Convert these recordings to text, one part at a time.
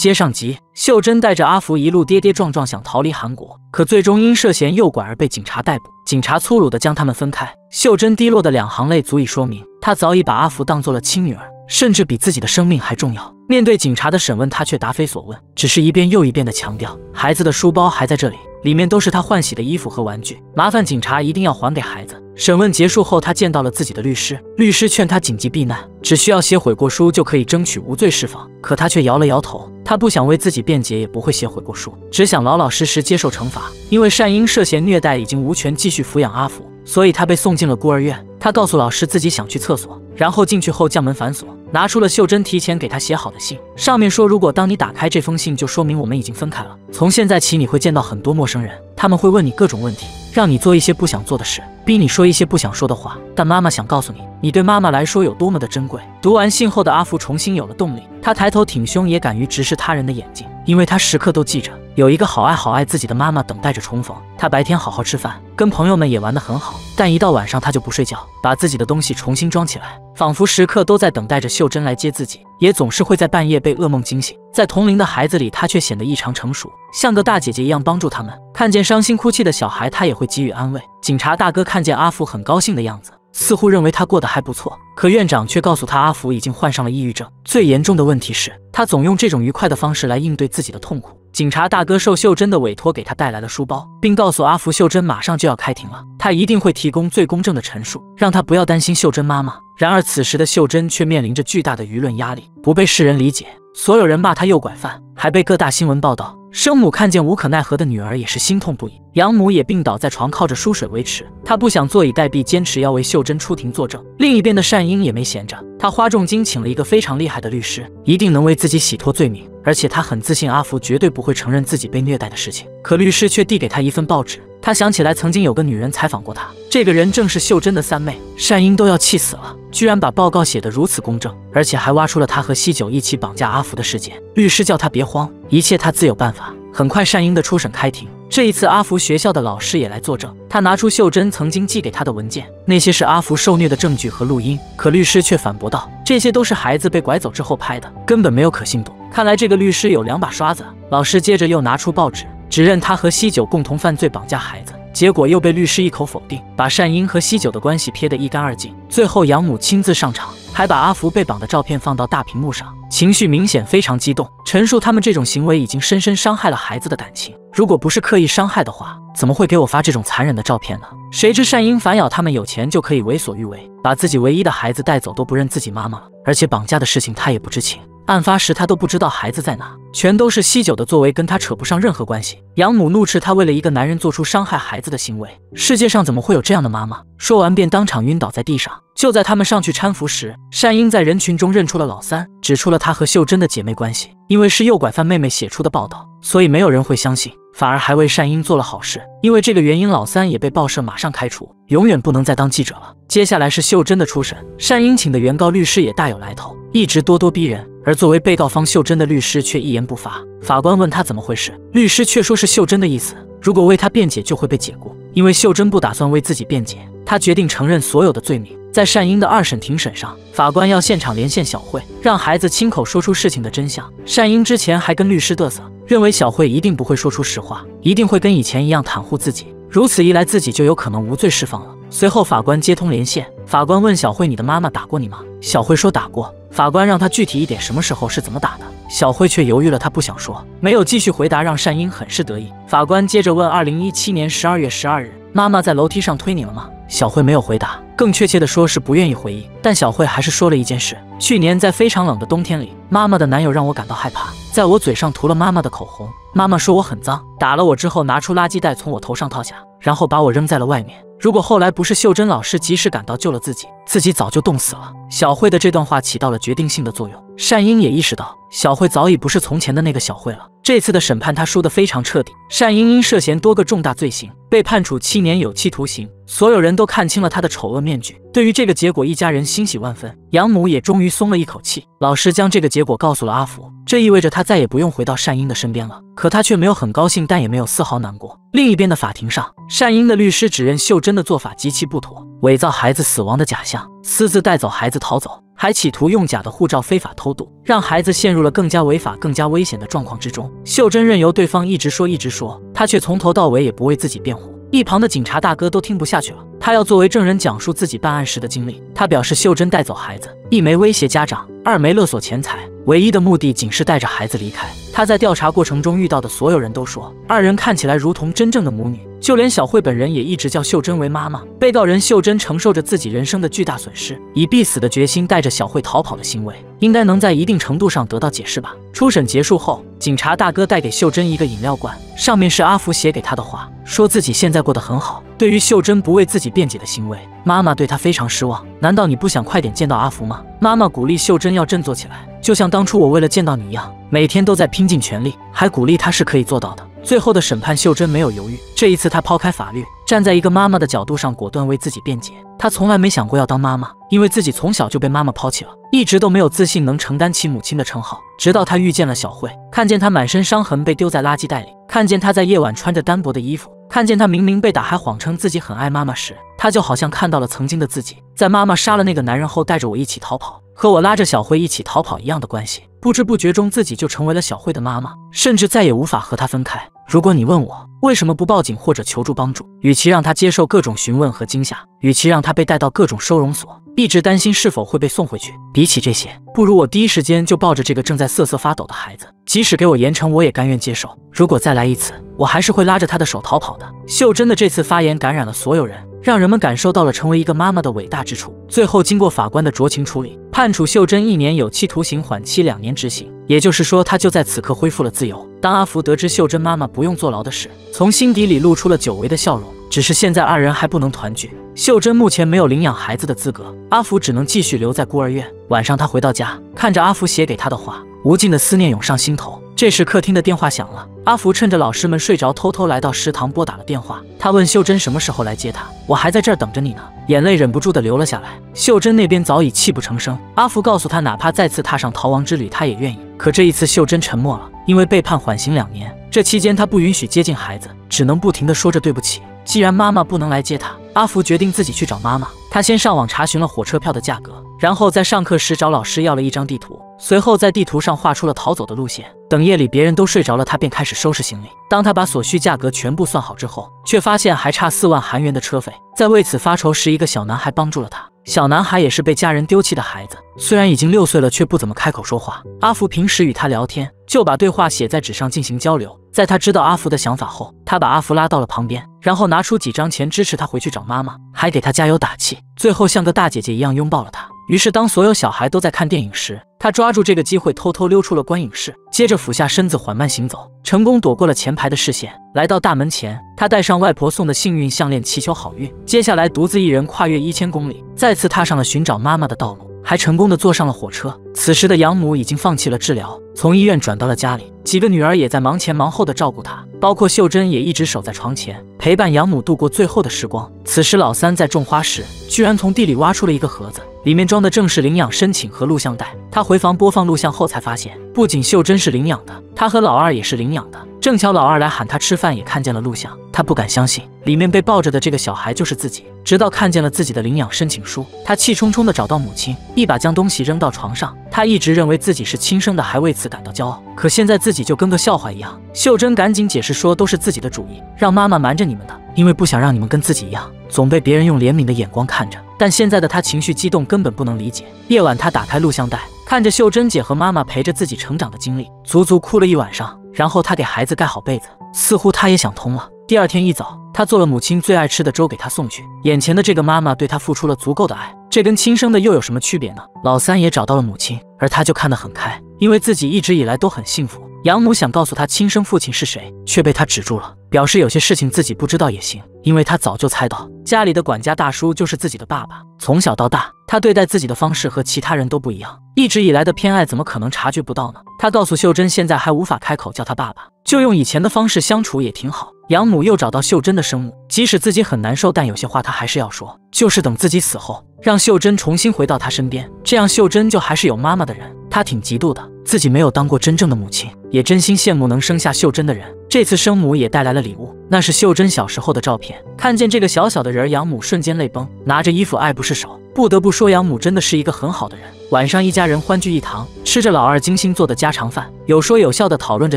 接上集，秀珍带着阿福一路跌跌撞撞想逃离韩国，可最终因涉嫌诱拐而被警察逮捕。警察粗鲁地将他们分开。秀珍滴落的两行泪足以说明，她早已把阿福当做了亲女儿，甚至比自己的生命还重要。面对警察的审问，她却答非所问，只是一遍又一遍地强调孩子的书包还在这里，里面都是他换洗的衣服和玩具，麻烦警察一定要还给孩子。审问结束后，他见到了自己的律师。律师劝他紧急避难，只需要写悔过书就可以争取无罪释放。可他却摇了摇头，他不想为自己辩解，也不会写悔过书，只想老老实实接受惩罚。因为善英涉嫌虐待，已经无权继续抚养阿福，所以他被送进了孤儿院。他告诉老师自己想去厕所，然后进去后将门反锁，拿出了秀珍提前给他写好的信，上面说如果当你打开这封信，就说明我们已经分开了。从现在起，你会见到很多陌生人，他们会问你各种问题，让你做一些不想做的事。逼你说一些不想说的话，但妈妈想告诉你，你对妈妈来说有多么的珍贵。读完信后的阿福重新有了动力，他抬头挺胸，也敢于直视他人的眼睛，因为他时刻都记着有一个好爱好爱自己的妈妈等待着重逢。他白天好好吃饭，跟朋友们也玩得很好，但一到晚上他就不睡觉，把自己的东西重新装起来，仿佛时刻都在等待着秀珍来接自己，也总是会在半夜被噩梦惊醒。在同龄的孩子里，他却显得异常成熟，像个大姐姐一样帮助他们。看见伤心哭泣的小孩，他也会给予安慰。警察大哥看见阿福很高兴的样子，似乎认为他过得还不错。可院长却告诉他，阿福已经患上了抑郁症，最严重的问题是，他总用这种愉快的方式来应对自己的痛苦。警察大哥受秀珍的委托，给他带来了书包，并告诉阿福，秀珍马上就要开庭了，他一定会提供最公正的陈述，让他不要担心秀珍妈妈。然而此时的秀珍却面临着巨大的舆论压力，不被世人理解。所有人骂他诱拐犯，还被各大新闻报道。生母看见无可奈何的女儿，也是心痛不已。养母也病倒在床，靠着输水维持。她不想坐以待毙，坚持要为秀珍出庭作证。另一边的善英也没闲着，她花重金请了一个非常厉害的律师，一定能为自己洗脱罪名。而且他很自信，阿福绝对不会承认自己被虐待的事情。可律师却递给他一份报纸。他想起来，曾经有个女人采访过他，这个人正是秀珍的三妹善英，都要气死了，居然把报告写得如此公正，而且还挖出了他和西九一起绑架阿福的事件。律师叫他别慌，一切他自有办法。很快，善英的初审开庭，这一次阿福学校的老师也来作证。他拿出秀珍曾经寄给他的文件，那些是阿福受虐的证据和录音。可律师却反驳道，这些都是孩子被拐走之后拍的，根本没有可信度。看来这个律师有两把刷子。老师接着又拿出报纸。指认他和西九共同犯罪绑架孩子，结果又被律师一口否定，把善英和西九的关系撇得一干二净。最后养母亲自上场，还把阿福被绑的照片放到大屏幕上，情绪明显非常激动，陈述他们这种行为已经深深伤害了孩子的感情。如果不是刻意伤害的话，怎么会给我发这种残忍的照片呢？谁知善英反咬他们有钱就可以为所欲为，把自己唯一的孩子带走都不认自己妈妈了，而且绑架的事情他也不知情。案发时他都不知道孩子在哪，全都是西九的作为，跟他扯不上任何关系。养母怒斥他为了一个男人做出伤害孩子的行为，世界上怎么会有这样的妈妈？说完便当场晕倒在地上。就在他们上去搀扶时，善英在人群中认出了老三，指出了他和秀珍的姐妹关系。因为是诱拐犯妹妹写出的报道，所以没有人会相信，反而还为善英做了好事。因为这个原因，老三也被报社马上开除，永远不能再当记者了。接下来是秀珍的初审，善英请的原告律师也大有来头，一直咄咄逼人。而作为被告方秀珍的律师却一言不发。法官问他怎么回事，律师却说是秀珍的意思，如果为他辩解就会被解雇。因为秀珍不打算为自己辩解，他决定承认所有的罪名。在善英的二审庭审上，法官要现场连线小慧，让孩子亲口说出事情的真相。善英之前还跟律师嘚瑟，认为小慧一定不会说出实话，一定会跟以前一样袒护自己，如此一来自己就有可能无罪释放了。随后法官接通连线，法官问小慧：“你的妈妈打过你吗？”小慧说：“打过。”法官让他具体一点，什么时候是怎么打的？小慧却犹豫了，她不想说，没有继续回答，让善英很是得意。法官接着问：二零一七年十二月十二日，妈妈在楼梯上推你了吗？小慧没有回答，更确切的说是不愿意回忆。但小慧还是说了一件事：去年在非常冷的冬天里，妈妈的男友让我感到害怕，在我嘴上涂了妈妈的口红。妈妈说我很脏，打了我之后拿出垃圾袋从我头上套下，然后把我扔在了外面。如果后来不是秀珍老师及时赶到救了自己，自己早就冻死了。小慧的这段话起到了决定性的作用。善英也意识到，小慧早已不是从前的那个小慧了。这次的审判，他输得非常彻底。善英因涉嫌多个重大罪行，被判处七年有期徒刑。所有人都看清了他的丑恶面具。对于这个结果，一家人欣喜万分，养母也终于松了一口气。老师将这个结果告诉了阿福，这意味着他再也不用回到善英的身边了。可他却没有很高兴，但也没有丝毫难过。另一边的法庭上，善英的律师指认秀珍的做法极其不妥，伪造孩子死亡的假象，私自带走孩子逃走。还企图用假的护照非法偷渡，让孩子陷入了更加违法、更加危险的状况之中。秀珍任由对方一直说、一直说，她却从头到尾也不为自己辩护。一旁的警察大哥都听不下去了，他要作为证人讲述自己办案时的经历。他表示，秀珍带走孩子，一枚威胁家长，二枚勒索钱财，唯一的目的仅是带着孩子离开。他在调查过程中遇到的所有人都说，二人看起来如同真正的母女，就连小慧本人也一直叫秀珍为妈妈。被告人秀珍承受着自己人生的巨大损失，以必死的决心带着小慧逃跑的行为，应该能在一定程度上得到解释吧。初审结束后，警察大哥带给秀珍一个饮料罐，上面是阿福写给他的话，说自己现在过得很好。对于秀珍不为自己辩解的行为，妈妈对她非常失望。难道你不想快点见到阿福吗？妈妈鼓励秀珍要振作起来，就像当初我为了见到你一样，每天都在拼尽全力，还鼓励她是可以做到的。最后的审判，秀珍没有犹豫，这一次她抛开法律，站在一个妈妈的角度上，果断为自己辩解。她从来没想过要当妈妈，因为自己从小就被妈妈抛弃了，一直都没有自信能承担起母亲的称号。直到她遇见了小慧，看见她满身伤痕被丢在垃圾袋里，看见她在夜晚穿着单薄的衣服。看见她明明被打还谎称自己很爱妈妈时，他就好像看到了曾经的自己，在妈妈杀了那个男人后，带着我一起逃跑，和我拉着小慧一起逃跑一样的关系。不知不觉中，自己就成为了小慧的妈妈，甚至再也无法和她分开。如果你问我为什么不报警或者求助帮助，与其让她接受各种询问和惊吓，与其让她被带到各种收容所，一直担心是否会被送回去，比起这些，不如我第一时间就抱着这个正在瑟瑟发抖的孩子，即使给我严惩，我也甘愿接受。如果再来一次，我还是会拉着他的手逃跑的。秀珍的这次发言感染了所有人，让人们感受到了成为一个妈妈的伟大之处。最后，经过法官的酌情处理，判处秀珍一年有期徒刑，缓期两年执行。也就是说，她就在此刻恢复了自由。当阿福得知秀珍妈妈不用坐牢的事，从心底里露出了久违的笑容。只是现在二人还不能团聚，秀珍目前没有领养孩子的资格，阿福只能继续留在孤儿院。晚上，他回到家，看着阿福写给他的话，无尽的思念涌上心头。这时，客厅的电话响了，阿福趁着老师们睡着，偷偷来到食堂拨打了电话。他问秀珍什么时候来接他，我还在这儿等着你呢。眼泪忍不住的流了下来。秀珍那边早已泣不成声。阿福告诉他，哪怕再次踏上逃亡之旅，他也愿意。可这一次，秀珍沉默了，因为被判缓刑两年，这期间他不允许接近孩子，只能不停的说着对不起。既然妈妈不能来接他，阿福决定自己去找妈妈。他先上网查询了火车票的价格，然后在上课时找老师要了一张地图，随后在地图上画出了逃走的路线。等夜里别人都睡着了，他便开始收拾行李。当他把所需价格全部算好之后，却发现还差四万韩元的车费。在为此发愁时，一个小男孩帮助了他。小男孩也是被家人丢弃的孩子，虽然已经六岁了，却不怎么开口说话。阿福平时与他聊天，就把对话写在纸上进行交流。在他知道阿福的想法后，他把阿福拉到了旁边，然后拿出几张钱支持他回去找妈妈，还给他加油打气，最后像个大姐姐一样拥抱了他。于是，当所有小孩都在看电影时，他抓住这个机会，偷偷溜出了观影室，接着俯下身子缓慢行走，成功躲过了前排的视线。来到大门前，他戴上外婆送的幸运项链，祈求好运。接下来，独自一人跨越一千公里，再次踏上了寻找妈妈的道路，还成功的坐上了火车。此时的养母已经放弃了治疗，从医院转到了家里，几个女儿也在忙前忙后的照顾她，包括秀珍也一直守在床前陪伴养母度过最后的时光。此时，老三在种花时，居然从地里挖出了一个盒子，里面装的正是领养申请和录像带。他回房播放录像后，才发现不仅秀珍是领养的，她和老二也是领养的。正巧老二来喊他吃饭，也看见了录像，他不敢相信里面被抱着的这个小孩就是自己。直到看见了自己的领养申请书，他气冲冲地找到母亲，一把将东西扔到床上。他一直认为自己是亲生的，还为此感到骄傲。可现在自己就跟个笑话一样。秀珍赶紧解释说，都是自己的主意，让妈妈瞒着你们的，因为不想让你们跟自己一样，总被别人用怜悯的眼光看着。但现在的他情绪激动，根本不能理解。夜晚，他打开录像带，看着秀珍姐和妈妈陪着自己成长的经历，足足哭了一晚上。然后他给孩子盖好被子，似乎他也想通了。第二天一早，他做了母亲最爱吃的粥给他送去。眼前的这个妈妈对他付出了足够的爱，这跟亲生的又有什么区别呢？老三也找到了母亲，而他就看得很开，因为自己一直以来都很幸福。养母想告诉他亲生父亲是谁，却被他止住了，表示有些事情自己不知道也行，因为他早就猜到家里的管家大叔就是自己的爸爸。从小到大，他对待自己的方式和其他人都不一样，一直以来的偏爱怎么可能察觉不到呢？他告诉秀珍，现在还无法开口叫他爸爸，就用以前的方式相处也挺好。养母又找到秀珍的生母，即使自己很难受，但有些话他还是要说，就是等自己死后，让秀珍重新回到他身边，这样秀珍就还是有妈妈的人。他挺嫉妒的，自己没有当过真正的母亲，也真心羡慕能生下秀珍的人。这次生母也带来了礼物，那是秀珍小时候的照片。看见这个小小的人，养母瞬间泪崩，拿着衣服爱不释手。不得不说，养母真的是一个很好的人。晚上，一家人欢聚一堂，吃着老二精心做的家常饭，有说有笑的讨论着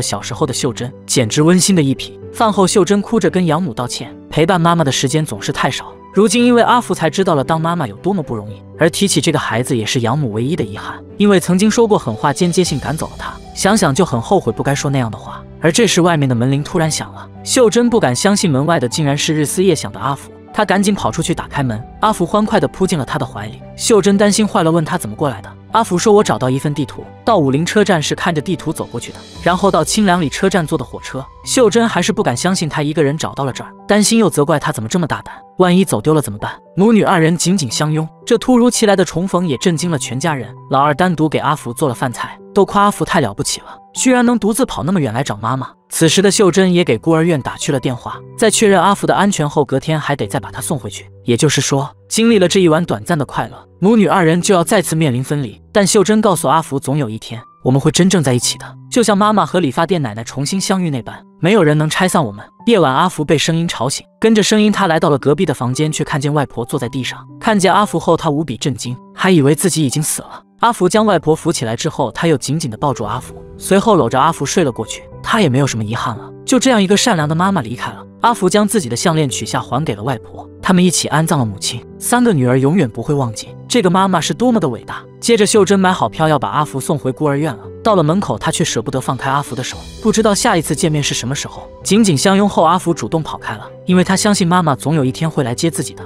小时候的秀珍，简直温馨的一批。饭后，秀珍哭着跟养母道歉，陪伴妈妈的时间总是太少。如今，因为阿福才知道了当妈妈有多么不容易，而提起这个孩子，也是养母唯一的遗憾。因为曾经说过狠话，间接性赶走了他，想想就很后悔，不该说那样的话。而这时，外面的门铃突然响了，秀珍不敢相信门外的竟然是日思夜想的阿福。他赶紧跑出去打开门，阿福欢快地扑进了他的怀里。秀珍担心坏了，问他怎么过来的。阿福说：“我找到一份地图，到武陵车站是看着地图走过去的，然后到清凉里车站坐的火车。”秀珍还是不敢相信他一个人找到了这儿，担心又责怪他怎么这么大胆，万一走丢了怎么办？母女二人紧紧相拥，这突如其来的重逢也震惊了全家人。老二单独给阿福做了饭菜，都夸阿福太了不起了，居然能独自跑那么远来找妈妈。此时的秀珍也给孤儿院打去了电话，在确认阿福的安全后，隔天还得再把他送回去。也就是说，经历了这一晚短暂的快乐，母女二人就要再次面临分离。但秀珍告诉阿福，总有一天我们会真正在一起的，就像妈妈和理发店奶奶重新相遇那般，没有人能拆散我们。夜晚，阿福被声音吵醒，跟着声音，他来到了隔壁的房间，却看见外婆坐在地上。看见阿福后，他无比震惊，还以为自己已经死了。阿福将外婆扶起来之后，他又紧紧地抱住阿福，随后搂着阿福睡了过去。他也没有什么遗憾了，就这样一个善良的妈妈离开了。阿福将自己的项链取下，还给了外婆。他们一起安葬了母亲。三个女儿永远不会忘记这个妈妈是多么的伟大。接着，秀珍买好票要把阿福送回孤儿院了。到了门口，她却舍不得放开阿福的手，不知道下一次见面是什么时候。紧紧相拥后，阿福主动跑开了，因为他相信妈妈总有一天会来接自己的。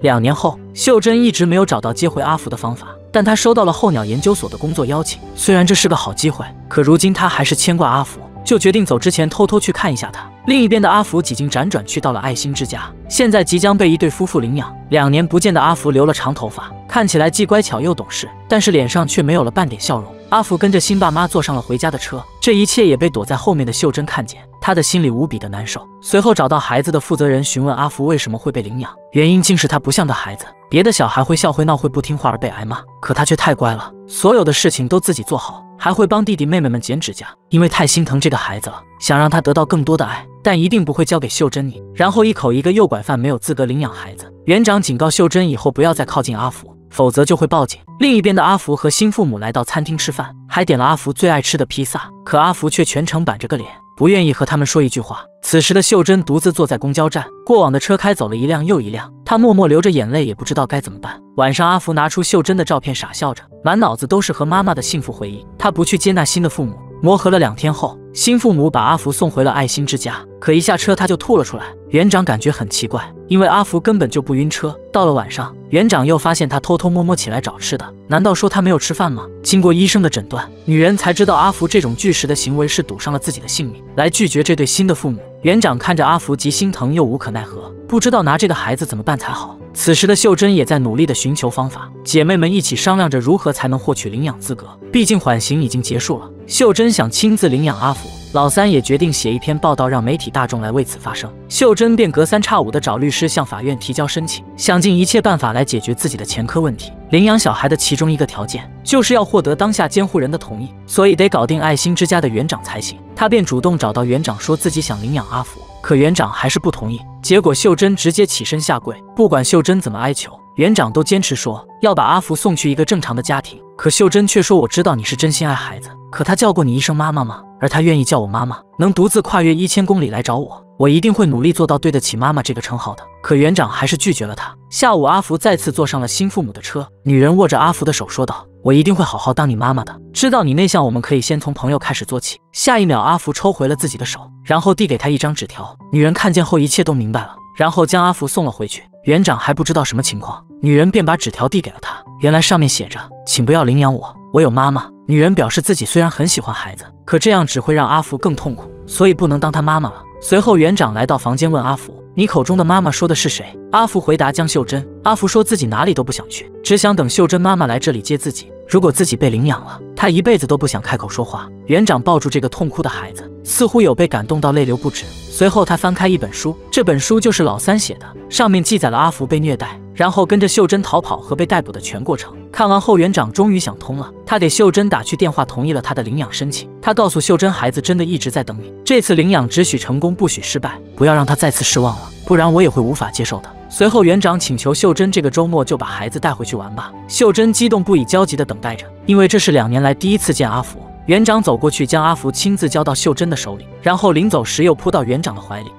两年后，秀珍一直没有找到接回阿福的方法，但她收到了候鸟研究所的工作邀请。虽然这是个好机会，可如今她还是牵挂阿福，就决定走之前偷偷去看一下他。另一边的阿福几经辗转去到了爱心之家，现在即将被一对夫妇领养。两年不见的阿福留了长头发，看起来既乖巧又懂事，但是脸上却没有了半点笑容。阿福跟着新爸妈坐上了回家的车，这一切也被躲在后面的秀珍看见。他的心里无比的难受。随后找到孩子的负责人询问阿福为什么会被领养，原因竟是他不像的孩子。别的小孩会笑会闹会不听话而被挨骂，可他却太乖了，所有的事情都自己做好，还会帮弟弟妹妹们剪指甲。因为太心疼这个孩子了，想让他得到更多的爱，但一定不会交给秀珍你。然后一口一个诱拐犯没有资格领养孩子。园长警告秀珍以后不要再靠近阿福，否则就会报警。另一边的阿福和新父母来到餐厅吃饭，还点了阿福最爱吃的披萨，可阿福却全程板着个脸。不愿意和他们说一句话。此时的秀珍独自坐在公交站，过往的车开走了一辆又一辆，她默默流着眼泪，也不知道该怎么办。晚上，阿福拿出秀珍的照片，傻笑着，满脑子都是和妈妈的幸福回忆。他不去接纳新的父母。磨合了两天后，新父母把阿福送回了爱心之家，可一下车他就吐了出来。园长感觉很奇怪，因为阿福根本就不晕车。到了晚上，园长又发现他偷偷摸摸起来找吃的，难道说他没有吃饭吗？经过医生的诊断，女人才知道阿福这种拒食的行为是赌上了自己的性命，来拒绝这对新的父母。园长看着阿福，既心疼又无可奈何，不知道拿这个孩子怎么办才好。此时的秀珍也在努力的寻求方法，姐妹们一起商量着如何才能获取领养资格。毕竟缓刑已经结束了，秀珍想亲自领养阿福。老三也决定写一篇报道，让媒体大众来为此发声。秀珍便隔三差五的找律师向法院提交申请，想尽一切办法来解决自己的前科问题。领养小孩的其中一个条件，就是要获得当下监护人的同意，所以得搞定爱心之家的园长才行。他便主动找到园长，说自己想领养阿福，可园长还是不同意。结果秀珍直接起身下跪，不管秀珍怎么哀求，园长都坚持说要把阿福送去一个正常的家庭。可秀珍却说：“我知道你是真心爱孩子，可他叫过你一声妈妈吗？而他愿意叫我妈妈，能独自跨越一千公里来找我，我一定会努力做到对得起妈妈这个称号的。”可园长还是拒绝了他。下午，阿福再次坐上了新父母的车，女人握着阿福的手说道：“我一定会好好当你妈妈的。知道你内向，我们可以先从朋友开始做起。”下一秒，阿福抽回了自己的手，然后递给他一张纸条。女人看见后，一切都明白了，然后将阿福送了回去。园长还不知道什么情况，女人便把纸条递给了他。原来上面写着：“请不要领养我，我有妈妈。”女人表示自己虽然很喜欢孩子，可这样只会让阿福更痛苦，所以不能当他妈妈了。随后，园长来到房间问阿福：“你口中的妈妈说的是谁？”阿福回答：“江秀珍。”阿福说自己哪里都不想去，只想等秀珍妈妈来这里接自己。如果自己被领养了，他一辈子都不想开口说话。园长抱住这个痛哭的孩子，似乎有被感动到泪流不止。随后，他翻开一本书，这本书就是老三写的，上面记载了阿福被虐待，然后跟着秀珍逃跑和被逮捕的全过程。看完后，园长终于想通了。他给秀珍打去电话，同意了他的领养申请。他告诉秀珍，孩子真的一直在等你，这次领养只许成功，不许失败，不要让他再次失望了，不然我也会无法接受的。随后，园长请求秀珍这个周末就把孩子带回去玩吧。秀珍激动不已，焦急地等待着，因为这是两年来第一次见阿福。园长走过去，将阿福亲自交到秀珍的手里，然后临走时又扑到园长的怀里。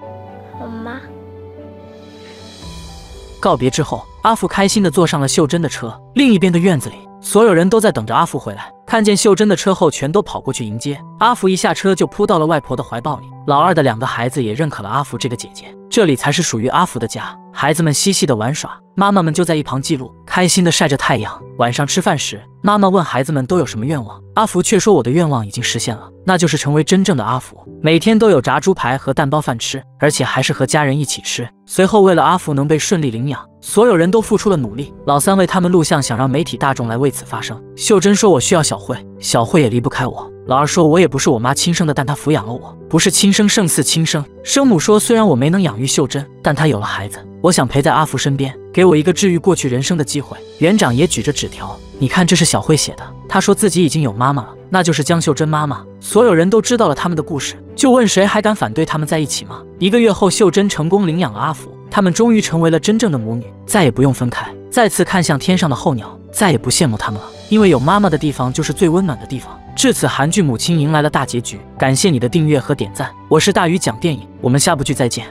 我妈。告别之后，阿福开心地坐上了秀珍的车。另一边的院子里，所有人都在等着阿福回来。看见秀珍的车后，全都跑过去迎接。阿福一下车就扑到了外婆的怀抱里。老二的两个孩子也认可了阿福这个姐姐，这里才是属于阿福的家。孩子们嬉戏的玩耍，妈妈们就在一旁记录，开心的晒着太阳。晚上吃饭时，妈妈问孩子们都有什么愿望，阿福却说：“我的愿望已经实现了，那就是成为真正的阿福，每天都有炸猪排和蛋包饭吃，而且还是和家人一起吃。”随后，为了阿福能被顺利领养，所有人都付出了努力。老三为他们录像，想让媒体大众来为此发声。秀珍说：“我需要小慧，小慧也离不开我。”老二说：“我也不是我妈亲生的，但她抚养了我，不是亲生胜似亲生。”生母说：“虽然我没能养育秀珍，但她有了孩子。”我想陪在阿福身边，给我一个治愈过去人生的机会。园长也举着纸条，你看，这是小慧写的。她说自己已经有妈妈了，那就是江秀珍妈妈。所有人都知道了他们的故事，就问谁还敢反对他们在一起吗？一个月后，秀珍成功领养了阿福，他们终于成为了真正的母女，再也不用分开。再次看向天上的候鸟，再也不羡慕他们了，因为有妈妈的地方就是最温暖的地方。至此，韩剧《母亲》迎来了大结局。感谢你的订阅和点赞，我是大鱼讲电影，我们下部剧再见。